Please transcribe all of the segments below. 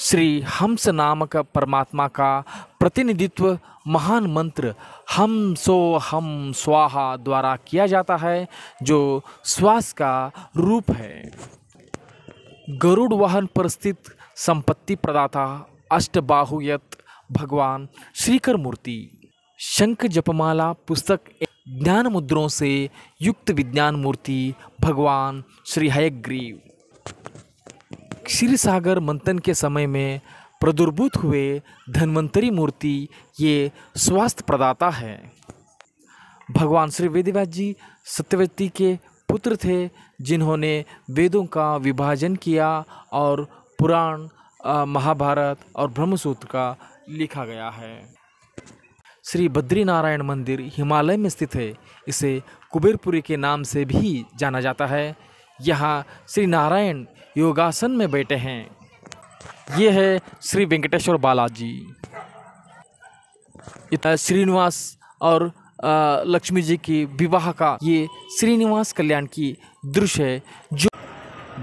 श्री हंस नामक परमात्मा का प्रतिनिधित्व महान मंत्र हम सो हम स्वाहा द्वारा किया जाता है, जो श्वास का रूप है। गरुड़ वाहन पर स्थित संपत्ति प्रदाता अष्टबाहुयत भगवान श्रीकर मूर्ति शंख जपमाला पुस्तक ज्ञान मुद्रों से युक्त विज्ञान मूर्ति भगवान श्री हयग्रीव। क्षीर सागर मंथन के समय में प्रदुर्भूत हुए धन्वंतरी मूर्ति ये स्वास्थ्य प्रदाता है। भगवान श्री वेदव्यास जी सत्यवती के पुत्र थे, जिन्होंने वेदों का विभाजन किया और पुराण महाभारत और ब्रह्मसूत्र का लिखा गया है। श्री बद्रीनारायण मंदिर हिमालय में स्थित है। इसे कुबेरपुरी के नाम से भी जाना जाता है। यहाँ श्री नारायण योगासन में बैठे हैं। ये है श्री वेंकटेश्वर बालाजी। इतना श्रीनिवास और लक्ष्मी जी की विवाह का ये श्रीनिवास कल्याण की दृश्य है, जो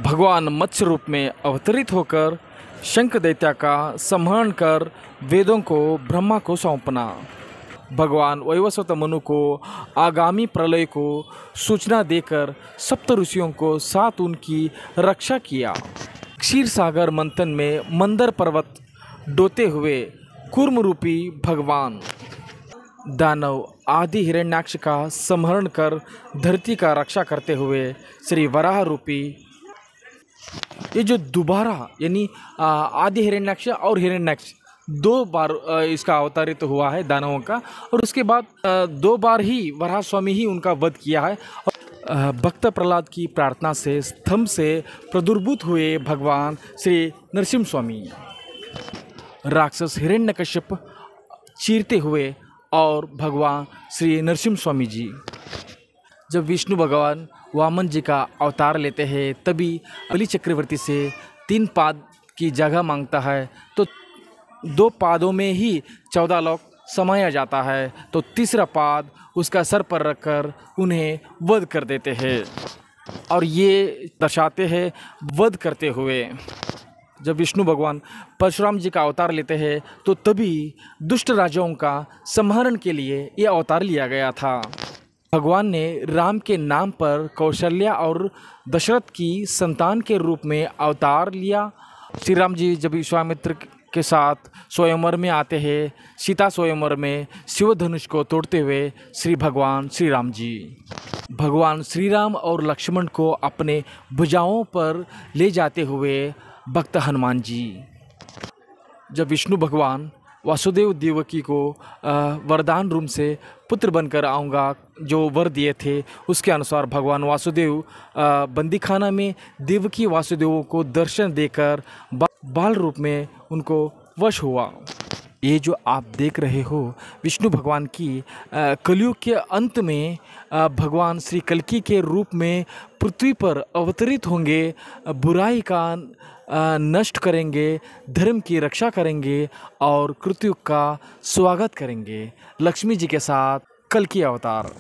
भगवान मत्स्य रूप में अवतरित होकर शंख दैत्या का संहरण कर वेदों को ब्रह्मा को सौंपना। भगवान वैवस्वत मनु को, आगामी प्रलय को सूचना देकर सप्त ऋषियों को साथ उनकी रक्षा किया। क्षीर सागर मंथन में मंदर पर्वत डोते हुए कुर्म रूपी भगवान। दानव आदि हिरण्याक्ष का संहरण कर धरती का रक्षा करते हुए श्री वराह रूपी, ये जो दोबारा, यानी आदि हिरण्याक्ष और हिरण्याक्ष दो बार इसका अवतारित हुआ है दानवों का, और उसके बाद दो बार ही वराह स्वामी ही उनका वध किया है। भक्त प्रहलाद की प्रार्थना से, स्तंभ से प्रदुर्भूत हुए भगवान श्री नरसिंह स्वामी। राक्षस हिरण्यकश्यप चीरते हुए और भगवान श्री नरसिंह स्वामी जी। जब विष्णु भगवान वामन जी का अवतार लेते हैं, तभी अली चक्रवर्ती से तीन पाद की जगह माँगता है तो दो पादों में ही चौदह लोग समाया जाता है तो तीसरा पाद उसका सर पर रखकर उन्हें वध कर देते हैं। और ये दर्शाते हैं वध करते हुए। जब विष्णु भगवान परशुराम जी का अवतार लेते हैं तो तभी दुष्ट राजाओं का संहरण के लिए ये अवतार लिया गया था। भगवान ने राम के नाम पर कौशल्या और दशरथ की संतान के रूप में अवतार लिया। श्री राम जी जब विश्वामित्र के साथ स्वयंवर में आते हैं। सीता स्वयंवर में शिव धनुष को तोड़ते हुए श्री भगवान श्री राम जी। भगवान श्री राम और लक्ष्मण को अपने भुजाओं पर ले जाते हुए भक्त हनुमान जी। जब विष्णु भगवान वासुदेव देवकी को वरदान रूम से पुत्र बनकर आऊँगा, जो वर दिए थे, उसके अनुसार भगवान वासुदेव बंदीखाना में देवकी वासुदेव को दर्शन देकर बाल रूप में उनको वश हुआ। ये जो आप देख रहे हो, विष्णु भगवान की कलयुग के अंत में भगवान श्री कलकी के रूप में पृथ्वी पर अवतरित होंगे बुराई का नष्ट करेंगे, धर्म की रक्षा करेंगे और कृतयुग का स्वागत करेंगे। लक्ष्मी जी के साथ कलकी अवतार।